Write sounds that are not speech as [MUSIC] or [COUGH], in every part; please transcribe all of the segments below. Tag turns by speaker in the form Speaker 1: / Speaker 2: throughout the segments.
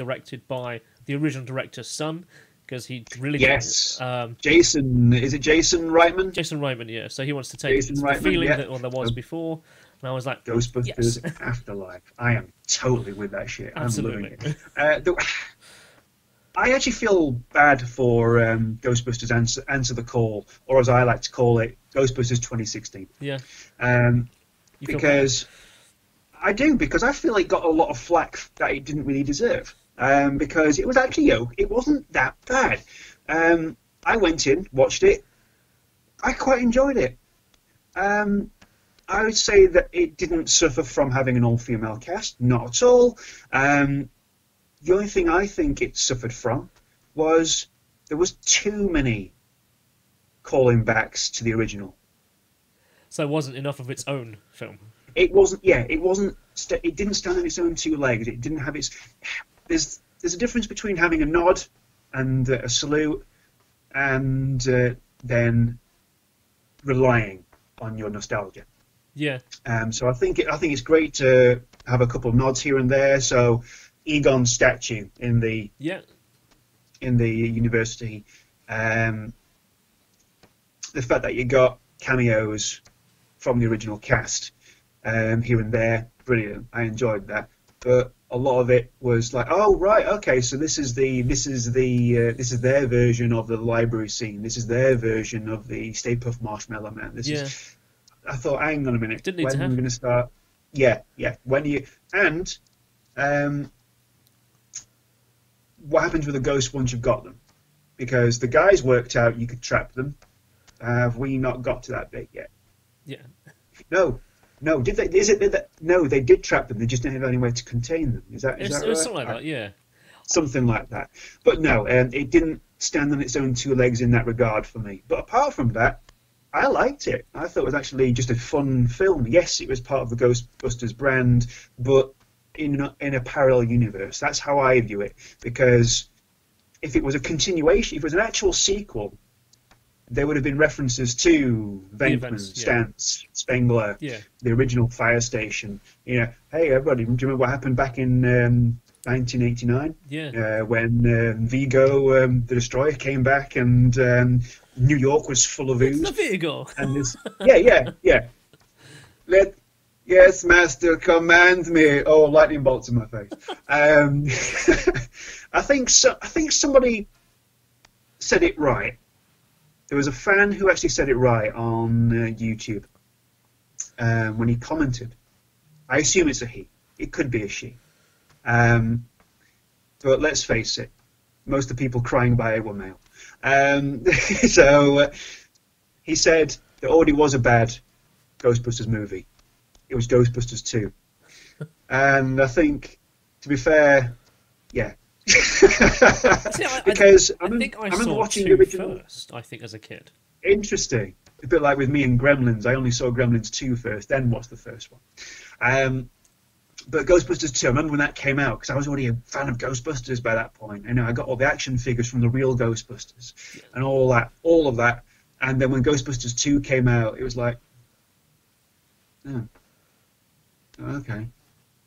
Speaker 1: directed by the original director's son because he really
Speaker 2: Yes.
Speaker 1: um,
Speaker 2: Jason, is it Jason Reitman?
Speaker 1: Jason Reitman, yeah. So he wants to take
Speaker 2: Jason
Speaker 1: the
Speaker 2: Reitman,
Speaker 1: feeling
Speaker 2: yeah.
Speaker 1: that well, there was before, and I was like,
Speaker 2: Ghostbusters
Speaker 1: Yes. [LAUGHS]
Speaker 2: Afterlife. I am totally with that shit. I'm loving
Speaker 1: Absolutely.
Speaker 2: it. Uh, the, I actually feel bad for um, Ghostbusters Answer, Answer the Call, or as I like to call it, Ghostbusters 2016.
Speaker 1: yeah,
Speaker 2: Um, because I do because I feel it got a lot of flack that it didn't really deserve. Um, because it was actually you know, it wasn't that bad. Um, I went in, watched it. I quite enjoyed it. Um, I would say that it didn't suffer from having an all-female cast, not at all. Um, the only thing I think it suffered from was there was too many calling backs to the original.
Speaker 1: so it wasn't enough of its own film.
Speaker 2: it wasn't yeah it wasn't it didn't stand on its own two legs it didn't have its there's there's a difference between having a nod and uh, a salute and uh, then relying on your nostalgia
Speaker 1: Yeah,
Speaker 2: um, so I think it, I think it's great to have a couple of nods here and there so Egon's statue in the
Speaker 1: yeah,
Speaker 2: in the university. Um, the fact that you got cameos from the original cast um, here and there, brilliant. I enjoyed that, but a lot of it was like, oh right, okay, so this is the this is the uh, this is their version of the library scene. This is their version of the Stay Puft Marshmallow Man. This
Speaker 1: yeah.
Speaker 2: is. I thought, hang on a minute,
Speaker 1: Didn't
Speaker 2: when are we going to start? Yeah, yeah. When you and um, what happens with a ghost once you've got them? Because the guys worked out you could trap them. Have we not got to that bit yet?
Speaker 1: Yeah.
Speaker 2: No, no. Did they? Is it that? No, they did trap them. They just didn't have any way to contain them. Is that? Is that right?
Speaker 1: something like that. Yeah,
Speaker 2: Something like that. But no, um, it didn't stand on its own two legs in that regard for me. But apart from that, I liked it. I thought it was actually just a fun film. Yes, it was part of the Ghostbusters brand, but in a, in a parallel universe. That's how I view it. Because if it was a continuation, if it was an actual sequel, there would have been references to Venkman,
Speaker 1: events, yeah.
Speaker 2: Stantz, Spengler,
Speaker 1: yeah,
Speaker 2: the original fire station. You know, hey everybody, do you remember what happened back in um, 1989
Speaker 1: yeah.
Speaker 2: uh, when um, Vigo, um, the destroyer, came back and um, New York was full of ooze?
Speaker 1: the vehicle.
Speaker 2: And this, yeah, yeah, yeah. Let yes, master, command me. Oh, lightning bolts in my face. Um, [LAUGHS] I think so. I think somebody said it right. There was a fan who actually said it right on uh, YouTube um, when he commented. I assume it's a he. It could be a she. Um, but let's face it, most of the people crying by it were male. Um, [LAUGHS] so uh, he said there already was a bad Ghostbusters movie. It was Ghostbusters 2. [LAUGHS] and I think, to be fair, yeah. [LAUGHS]
Speaker 1: I- I-
Speaker 2: because
Speaker 1: I,
Speaker 2: I, remember,
Speaker 1: think I,
Speaker 2: I remember
Speaker 1: saw
Speaker 2: watching the original.
Speaker 1: first. I think as a kid.
Speaker 2: Interesting. A bit like with me and Gremlins. I only saw Gremlins 2 first, then watched the first one. Um, but Ghostbusters 2, I remember when that came out because I was already a fan of Ghostbusters by that point. You know, I got all the action figures from the real Ghostbusters and all that, all of that. And then when Ghostbusters 2 came out, it was like, oh, okay,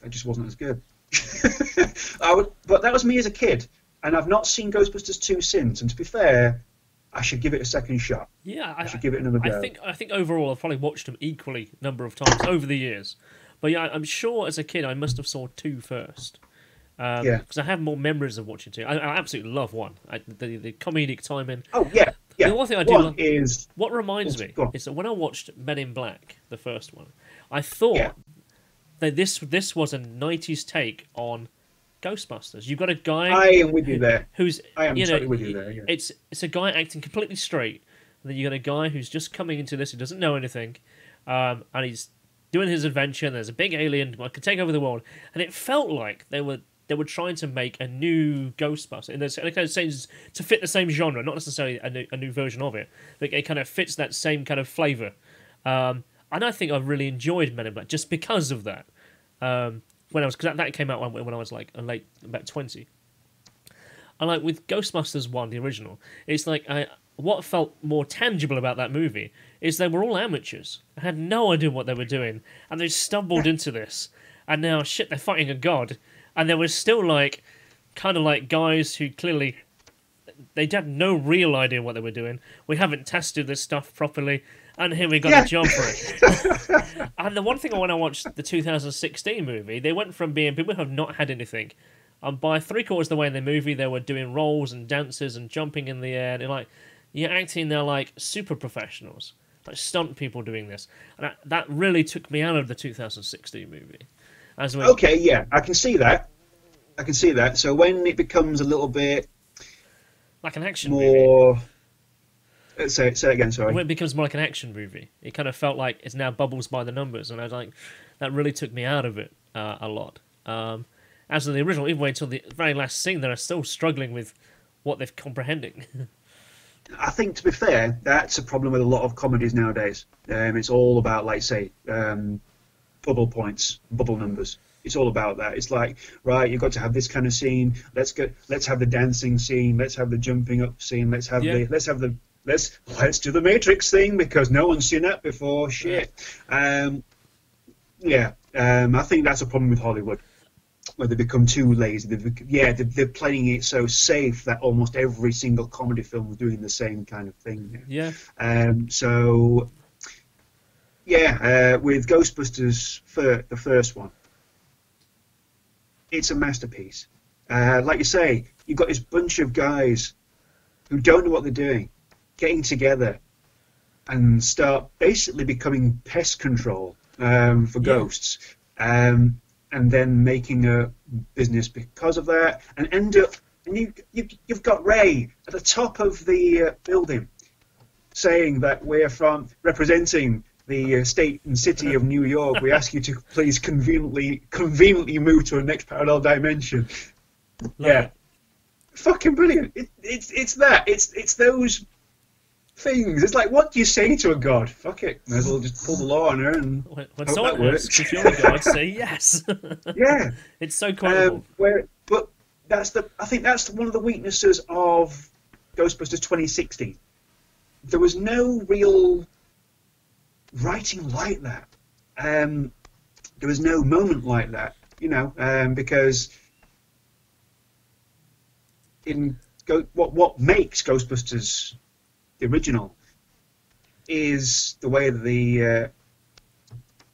Speaker 2: that just wasn't as good. [LAUGHS] I would, but that was me as a kid, and I've not seen Ghostbusters 2 since. And to be fair, I should give it a second shot.
Speaker 1: Yeah, I,
Speaker 2: I should give it another
Speaker 1: I
Speaker 2: go.
Speaker 1: think I think overall I've probably watched them equally number of times over the years. But yeah, I'm sure as a kid I must have saw two first. Um,
Speaker 2: Yeah.
Speaker 1: Because I have more memories of watching two. I, I absolutely love one. I, the, the comedic timing.
Speaker 2: Oh yeah, yeah.
Speaker 1: The one thing I do
Speaker 2: One
Speaker 1: love-
Speaker 2: is
Speaker 1: What reminds me is that when I watched Men in Black, the first one, I thought
Speaker 2: Yeah.
Speaker 1: That this this was a '90s take on Ghostbusters. You've got a guy
Speaker 2: I am with you there.
Speaker 1: who's
Speaker 2: I am
Speaker 1: you know,
Speaker 2: totally with you there, yeah.
Speaker 1: It's it's a guy acting completely straight, and then you've got a guy who's just coming into this who doesn't know anything, um, and he's doing his adventure. And there's a big alien who can take over the world, and it felt like they were they were trying to make a new Ghostbuster in the kind of sense to fit the same genre, not necessarily a new, a new version of it, but it kind of fits that same kind of flavor. Um, and I think I really enjoyed Men in Black just because of that. Um, when I was because that, that came out when, when I was like a late about twenty. And like with Ghostbusters one, the original, it's like I what felt more tangible about that movie is they were all amateurs. I had no idea what they were doing, and they stumbled into this, and now shit, they're fighting a god, and there was still like kind of like guys who clearly they had no real idea what they were doing. We haven't tested this stuff properly, and here we got
Speaker 2: Yeah.
Speaker 1: a job for it. and the one thing when I watched the 2016 movie, they went from being people who have not had anything, and by three quarters of the way in the movie, they were doing rolls and dances and jumping in the air. And they're like, you're acting, they're like super professionals, like stunt people doing this, and that, that really took me out of the 2016 movie. As we,
Speaker 2: Okay, yeah, I can see that. I can see that. So when it becomes a little bit
Speaker 1: like an action movie.
Speaker 2: more, Uh, say say it again. Sorry.
Speaker 1: when it becomes more like an action movie. It kind of felt like it's now bubbles by the numbers, and I was like, that really took me out of it uh, a lot. Um, as in the original, even until the very last scene, they're still struggling with what they're comprehending. [LAUGHS]
Speaker 2: I think, to be fair, that's a problem with a lot of comedies nowadays. Um, it's all about, like, say, um, bubble points, bubble numbers. It's all about that. It's like, right, you've got to have this kind of scene. Let's go. Let's have the dancing scene. Let's have the jumping up scene. Let's have
Speaker 1: Yeah.
Speaker 2: the. Let's have the. Let's let's do the Matrix thing because no one's seen that before. Shit. Um, yeah. Um, I think that's a problem with Hollywood. Where they become too lazy. They've, yeah, they're, they're playing it so safe that almost every single comedy film is doing the same kind of thing.
Speaker 1: yeah,
Speaker 2: Um, so, yeah, uh, with Ghostbusters, fir- the first one, it's a masterpiece. Uh, like you say, you've got this bunch of guys who don't know what they're doing, getting together and start basically becoming pest control um, for
Speaker 1: Yeah.
Speaker 2: ghosts, um, and then making a business because of that, and end up. And you, you, you've got Ray at the top of the uh, building saying that we're from representing the uh, state and city of New York. We ask you to please conveniently conveniently move to a next parallel dimension.
Speaker 1: love
Speaker 2: Yeah.
Speaker 1: it.
Speaker 2: Fucking brilliant! It, it's it's that. It's it's those things. It's like what do you say to a god? Fuck it. Might as well just pull the law on her and
Speaker 1: When, when someone
Speaker 2: that works.
Speaker 1: asks if you're a god, say yes. [LAUGHS]
Speaker 2: yeah. [LAUGHS]
Speaker 1: it's so quotable.
Speaker 2: Um, where, but that's the. I think that's one of the weaknesses of Ghostbusters 2016. There was no real writing like that. Um, there was no moment like that, you know, um, because in Go, what what makes Ghostbusters the original is the way that the uh,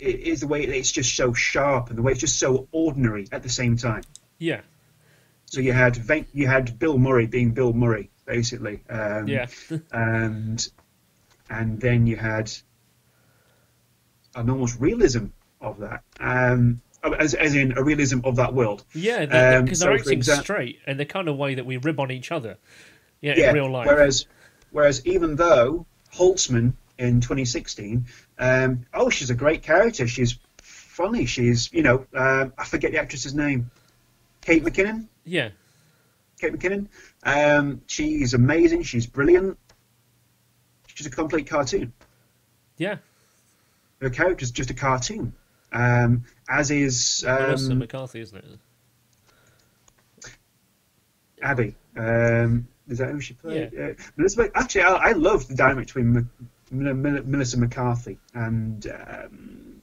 Speaker 2: it is the way that it's just so sharp and the way it's just so ordinary at the same time.
Speaker 1: yeah,
Speaker 2: So you had you had Bill Murray being Bill Murray basically, um,
Speaker 1: yeah, [LAUGHS]
Speaker 2: and and then you had an almost realism of that, um, as as in a realism of that world.
Speaker 1: yeah.
Speaker 2: Um,
Speaker 1: Because
Speaker 2: so
Speaker 1: they're
Speaker 2: for
Speaker 1: acting
Speaker 2: exa-
Speaker 1: straight in the kind of way that we rib on each other. Yeah,
Speaker 2: Yeah.
Speaker 1: in real life.
Speaker 2: Whereas whereas even though Holtzmann in 2016, um, oh, she's a great character. She's funny. She's you know um, I forget the actress's name, Kate McKinnon.
Speaker 1: yeah,
Speaker 2: Kate McKinnon. Um, she's amazing. She's brilliant. She's a complete cartoon.
Speaker 1: yeah.
Speaker 2: Her character's just a cartoon. Um, as is um,
Speaker 1: McCarthy, isn't it?
Speaker 2: Abby. Um, is that who she played? Uh, Melissa, actually, I, I love the dynamic between M- M- M- Melissa McCarthy and. Um,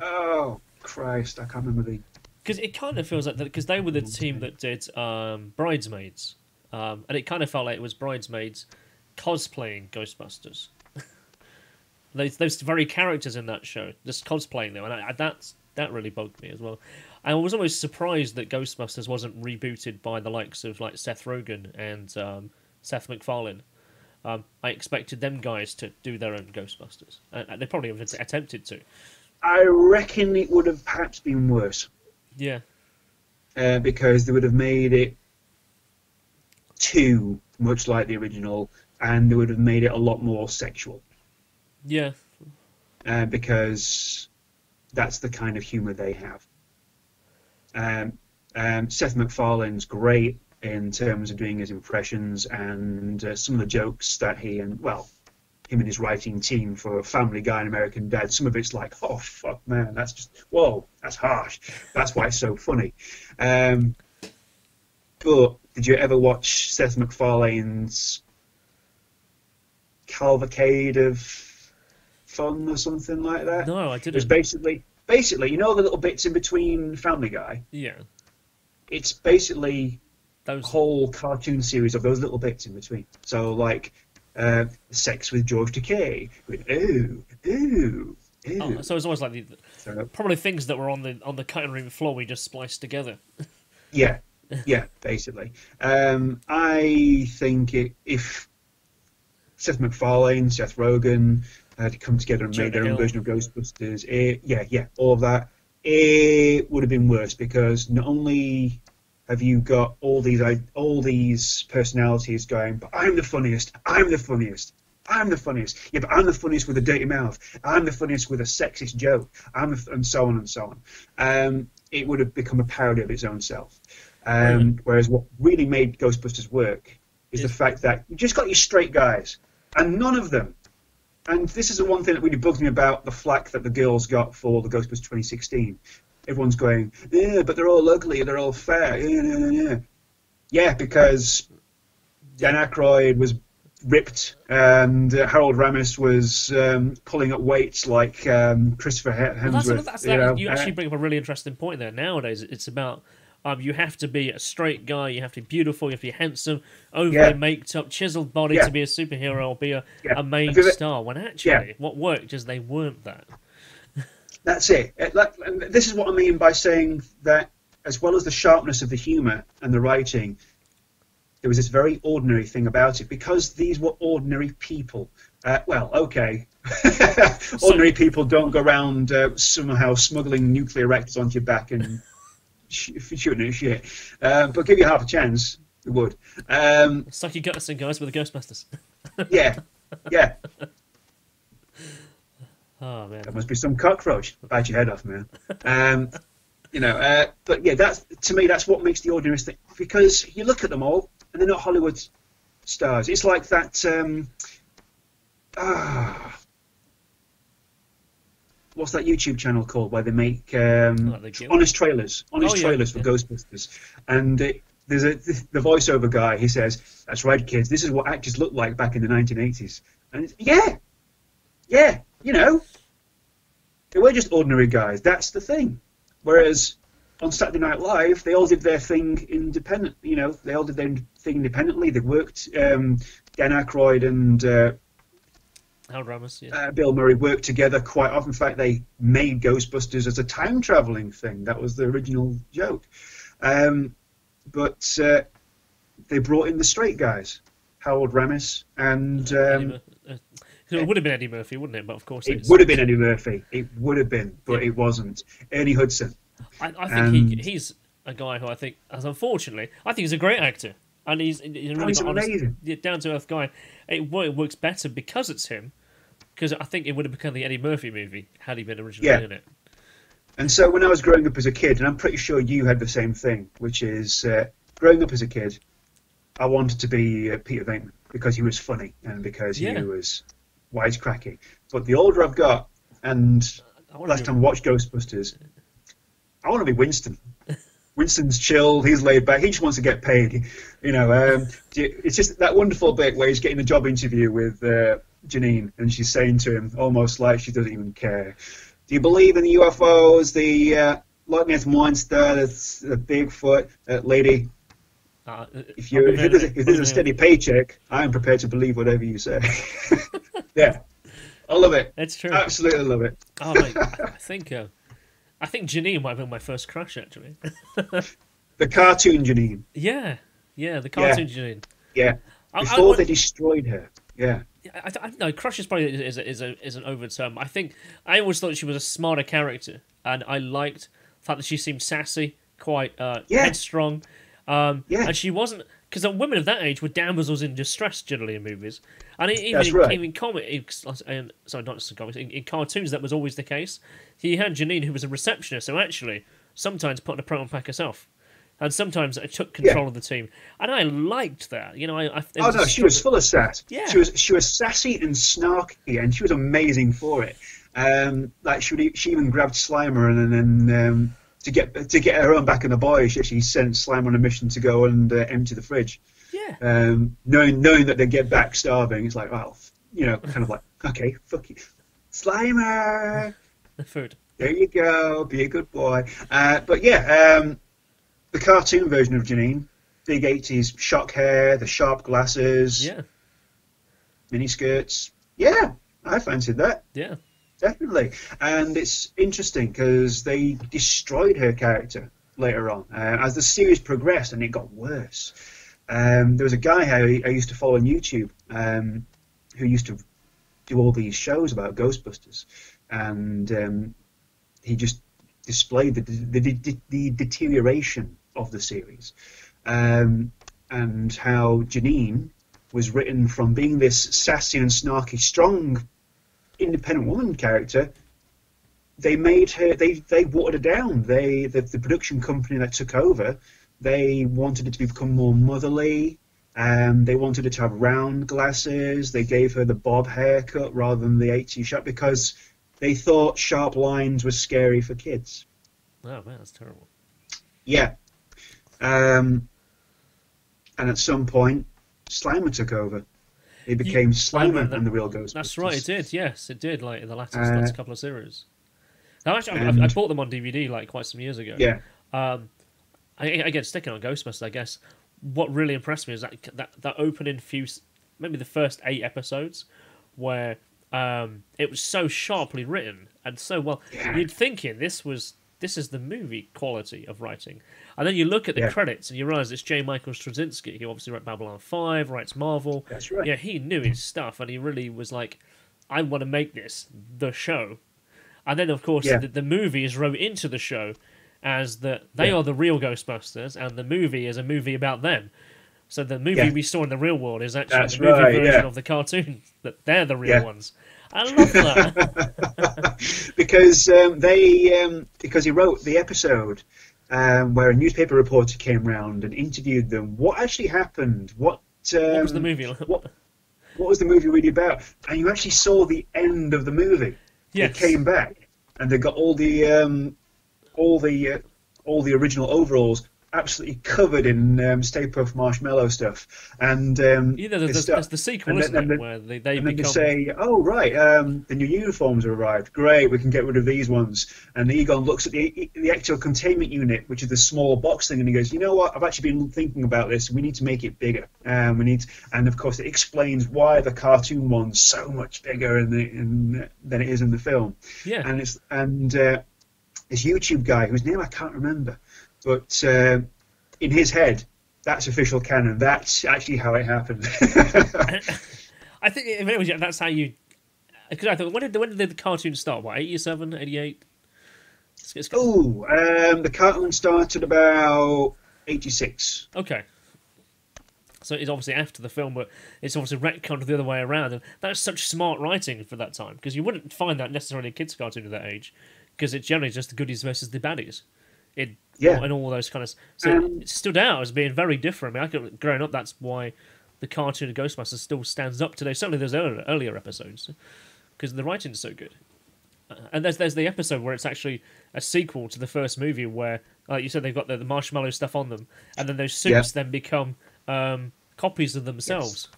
Speaker 2: oh, Christ, I can't remember the.
Speaker 1: Because it kind of feels like that because they were the team that did um, Bridesmaids, um, and it kind of felt like it was Bridesmaids cosplaying Ghostbusters. [LAUGHS] those those very characters in that show just cosplaying them, and I, I, that's that really bugged me as well. I was almost surprised that Ghostbusters wasn't rebooted by the likes of like Seth Rogen and um, Seth MacFarlane. Um, I expected them guys to do their own Ghostbusters, and and they probably have attempted to.
Speaker 2: I reckon it would have perhaps been worse.
Speaker 1: Yeah,
Speaker 2: uh, because they would have made it too much like the original, and they would have made it a lot more sexual.
Speaker 1: yeah,
Speaker 2: Uh, because that's the kind of humor they have. Um, um, Seth MacFarlane's great in terms of doing his impressions and uh, some of the jokes that he and well, him and his writing team for Family Guy and American Dad. Some of it's like, oh fuck, man, that's just whoa, that's harsh. That's why it's so funny. Um, but did you ever watch Seth MacFarlane's Cavalcade of Fun or something like that?
Speaker 1: no, I didn't.
Speaker 2: It was basically, basically, you know the little bits in between Family Guy.
Speaker 1: Yeah,
Speaker 2: it's basically
Speaker 1: Those
Speaker 2: whole cartoon series of those little bits in between. So like uh, sex with George Takei, with ooh, ooh, ooh.
Speaker 1: oh, so it's almost like the,
Speaker 2: So,
Speaker 1: probably things that were on the on the cutting room floor we just spliced together. [LAUGHS]
Speaker 2: yeah, yeah, basically. Um, I think it, if Seth MacFarlane, Seth Rogen had come together and
Speaker 1: Jonah
Speaker 2: made their
Speaker 1: Hill.
Speaker 2: own version of Ghostbusters, it, yeah, yeah, all of that, it would have been worse because not only have you got all these all these personalities going, but I'm the funniest, I'm the funniest, I'm the funniest. Yeah, but I'm the funniest with a dirty mouth. I'm the funniest with a sexist joke. I'm the, and so on and so on. Um, it would have become a parody of its own self. Um, Whereas what really made Ghostbusters work is the fact that you just got your straight guys, and none of them. And this is the one thing that really bugs me about the flack that the girls got for the Ghostbusters 2016. Everyone's going, yeah, but they're all locally, they're all fair. Yeah, yeah, yeah, yeah. Yeah, because Dan Aykroyd was ripped, and uh, Harold Ramis was um, pulling up weights like um, Christopher He-
Speaker 1: Well, that's,
Speaker 2: Hemsworth.
Speaker 1: that's,
Speaker 2: you know,
Speaker 1: you
Speaker 2: uh,
Speaker 1: actually bring up a really interesting point there. Nowadays, it's about um, you have to be a straight guy, you have to be beautiful, you have to be handsome, overly
Speaker 2: Yeah.
Speaker 1: made up, chiseled body
Speaker 2: Yeah.
Speaker 1: to be a superhero or be a,
Speaker 2: Yeah.
Speaker 1: a main star. When actually, what worked is they weren't that.
Speaker 2: That's it. It- like- This is what I mean by saying that, as well as the sharpness of the humour and the writing, there was this very ordinary thing about it because these were ordinary people. Uh, well, okay, [LAUGHS] ordinary people don't go around uh, somehow smuggling nuclear reactors onto your back and shooting at shit. Uh, but give you half a chance, it would. Um,
Speaker 1: Suck your guts in, guys, with the Ghostbusters.
Speaker 2: yeah, yeah. [LAUGHS]
Speaker 1: Oh man,
Speaker 2: There must be some cockroach. Bite your head off, man. Um, you know, uh, but yeah, that's to me that's what makes the ordinary thing because you look at them all and they're not Hollywood stars. It's like that. Um, ah, what's that YouTube channel called where they make um, honest trailers, honest
Speaker 1: Oh, yeah,
Speaker 2: trailers for
Speaker 1: yeah.
Speaker 2: Ghostbusters, and it, there's a the voiceover guy. He says, "That's right, kids. This is what actors looked like back in the 1980s." And it's, yeah, yeah, you know, they were just ordinary guys. That's the thing. Whereas on Saturday Night Live, they all did their thing independent. You know, they all did their thing independently. They worked. Um, Dan Aykroyd and uh,
Speaker 1: Harold Ramis. Yeah.
Speaker 2: uh, Bill Murray worked together quite often. In fact, they made Ghostbusters as a time traveling thing. That was the original joke. Um, but uh, they brought in the straight guys, Harold Ramis, and um,
Speaker 1: uh, it would have been Eddie Murphy, wouldn't it? But of course,
Speaker 2: it
Speaker 1: it's,
Speaker 2: would have been Eddie Murphy. It would have been, but
Speaker 1: Yeah.
Speaker 2: it wasn't. Ernie Hudson.
Speaker 1: I, I think he, he's a guy who I think, as unfortunately, I think he's a great actor, and he's, he's a really
Speaker 2: he's
Speaker 1: got honest, down to earth guy. It, it works better because it's him, because I think it would have become the Eddie Murphy movie had he been originally
Speaker 2: Yeah.
Speaker 1: in it.
Speaker 2: And so when I was growing up as a kid, and I'm pretty sure you had the same thing, which is uh, growing up as a kid, I wanted to be uh, Peter Venkman because he was funny and because
Speaker 1: Yeah.
Speaker 2: he was wisecracking. But the older I've got, and last time I watched Ghostbusters, I want to be Winston. Winston's chill. He's laid back. He just wants to get paid. You know, um, it's just that wonderful bit where he's getting a job interview with uh, Janine, and she's saying to him almost like she doesn't even care. Do you believe in the UFOs? The uh, Loch Ness monster? That's the Bigfoot uh, lady.
Speaker 1: Uh,
Speaker 2: If you if there's, a, if there's a steady paycheck, I'm prepared to believe whatever you say. [LAUGHS] yeah, I love it.
Speaker 1: It's true.
Speaker 2: Absolutely love it.
Speaker 1: Oh, mate, I think uh, I think Janine might have been my first crush actually. [LAUGHS]
Speaker 2: The cartoon Janine.
Speaker 1: yeah, yeah, the cartoon Janine.
Speaker 2: Yeah.
Speaker 1: I- I
Speaker 2: Before
Speaker 1: would-
Speaker 2: they destroyed her. Yeah.
Speaker 1: I, I, no, crush is probably is a, is a, is an over term. I think I always thought she was a smarter character, and I liked the fact that she seemed sassy, quite uh,
Speaker 2: Yeah.
Speaker 1: headstrong, um,
Speaker 2: Yeah.
Speaker 1: and she wasn't because women of that age were damsels in distress generally in movies, and even
Speaker 2: That's
Speaker 1: in,
Speaker 2: right.
Speaker 1: even in comics, um, sorry, not just in comics, in, in cartoons that was always the case. He had Janine, who was a receptionist, so actually sometimes put on a proton pack herself. And sometimes I took control of the team, and I liked that. You know, I, I
Speaker 2: Oh no, she was full of sass.
Speaker 1: Yeah.
Speaker 2: She was she was sassy and snarky, and she was amazing for it. Um, like she would, she even grabbed Slimer and then um, to get to get her own back in the boy, she actually sent Slimer on a mission to go and uh, empty the fridge.
Speaker 1: Yeah.
Speaker 2: Um, knowing knowing that they get back starving, it's like well, you know, kind of like [LAUGHS] okay, fuck you, Slimer.
Speaker 1: The food.
Speaker 2: There you go. Be a good boy. Uh, but yeah, um, the cartoon version of Janine, big 80s shock hair, the sharp glasses,
Speaker 1: Yeah,
Speaker 2: mini skirts. Yeah, I fancied that.
Speaker 1: yeah,
Speaker 2: Definitely. And it's interesting because they destroyed her character later on. Uh, as the series progressed and it got worse, um, there was a guy I, I used to follow on YouTube um, who used to do all these shows about Ghostbusters. And um, he just displayed the, the, the, the deterioration of the series um, and how Janine was written from being this sassy and snarky, strong independent woman character, they made her they they watered her down. They the, the production company that took over, they wanted it to become more motherly. Um, they wanted her to have round glasses. They gave her the bob haircut rather than the 80s shot because they thought sharp lines were scary for kids.
Speaker 1: oh man, that's terrible.
Speaker 2: Yeah. Um, and at some point, Slimer took over. He became Slimer
Speaker 1: that-
Speaker 2: and the real Ghostbusters.
Speaker 1: That's right, it did. Yes, it did. Like in the last,
Speaker 2: Uh,
Speaker 1: last couple of series. Now, actually, I, I, bought them on DVD like quite some years ago.
Speaker 2: Yeah.
Speaker 1: Um, again, sticking on Ghostbusters, I guess. What really impressed me is that that, that opening few, maybe the first eight episodes, where um, it was so sharply written and so well.
Speaker 2: Yeah.
Speaker 1: You'd thinking this was this is the movie quality of writing, and then you look at the
Speaker 2: Yeah.
Speaker 1: credits and you realize it's J. Michael Straczynski. He obviously wrote Babylon Five, writes Marvel.
Speaker 2: That's right.
Speaker 1: Yeah, he knew his stuff, and he really was like, "I want to make this the show." And then, of course,
Speaker 2: Yeah.
Speaker 1: the, the movie is wrote into the show as that they
Speaker 2: Yeah.
Speaker 1: are the real Ghostbusters, and the movie is a movie about them. So the movie
Speaker 2: Yeah.
Speaker 1: we saw in the real world is actually
Speaker 2: That's
Speaker 1: the movie
Speaker 2: right,
Speaker 1: version
Speaker 2: yeah.
Speaker 1: of the cartoon. [LAUGHS] That they're the real ones. I love [LAUGHS] that. [LAUGHS]
Speaker 2: because um, they um, because he wrote the episode um, where a newspaper reporter came round and interviewed them. What actually happened? What um,
Speaker 1: what was the movie?
Speaker 2: What what was the movie really about? And you actually saw the end of the movie.
Speaker 1: Yes.
Speaker 2: They came back and they got all the um, all the uh, all the original overalls absolutely covered in um, Stay Puft Marshmallow stuff. And um, the
Speaker 1: there's,
Speaker 2: stuff-
Speaker 1: there's the sequel,
Speaker 2: and then-
Speaker 1: isn't
Speaker 2: and
Speaker 1: it,
Speaker 2: then-
Speaker 1: where they, they
Speaker 2: and then they say, "Oh right, um, the new uniforms have arrived. Great, we can get rid of these ones." And Egon looks at the the actual containment unit, which is the small box thing, and he goes, "You know what? I've actually been thinking about this. We need to make it bigger. Um, we need." And of course, it explains why the cartoon one's so much bigger in the in, than it is in the film.
Speaker 1: yeah.
Speaker 2: And it's and uh, this YouTube guy whose name I can't remember, but uh, in his head. That's official canon. That's actually how it happened. [LAUGHS]
Speaker 1: I think if it was, that's how you. Because I thought, when did, when did the cartoon start? What, 87, 88? It's, it's,
Speaker 2: Oh, um, the cartoon started about 86.
Speaker 1: Okay. So it's obviously after the film, but it's obviously retconned the other way around, and that's such smart writing for that time because you wouldn't find that necessarily a kids' cartoon at that age, because it's generally just the goodies versus the baddies, it
Speaker 2: Yeah.
Speaker 1: and all those kind of. So
Speaker 2: Um,
Speaker 1: it stood out as being very different. I mean, I could, growing up, that's why the cartoon of Ghostbusters still stands up today. Certainly, those earlier, earlier episodes, because the writing is so good. Uh, And there's there's the episode where it's actually a sequel to the first movie where, like you said, they've got the, the marshmallow stuff on them, and then those suits
Speaker 2: Yeah.
Speaker 1: then become um, copies of themselves.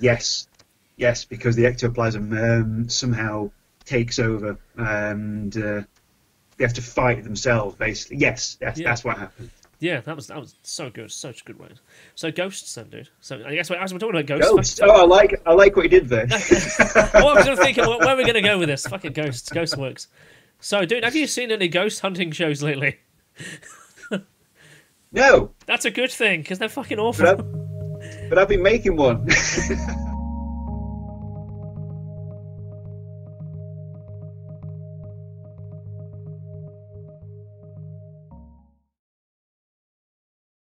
Speaker 2: Yes, yes, because the ectoplasm um, somehow takes over and uh, they have to fight themselves, basically. Yes, that's,
Speaker 1: Yeah.
Speaker 2: that's what happened.
Speaker 1: Yeah, that was that was so good, such a good way. So ghosts, then, dude. So I guess as we're talking about ghosts,
Speaker 2: Ghost. Oh, I like, I like what you did there. [LAUGHS]
Speaker 1: I was going to think, where are we going to go with this? Fucking ghosts, ghost works. So, dude, have you seen any ghost hunting shows lately?
Speaker 2: no,
Speaker 1: That's a good thing because they're fucking
Speaker 2: but
Speaker 1: awful.
Speaker 2: I've, but I've been making one. [LAUGHS]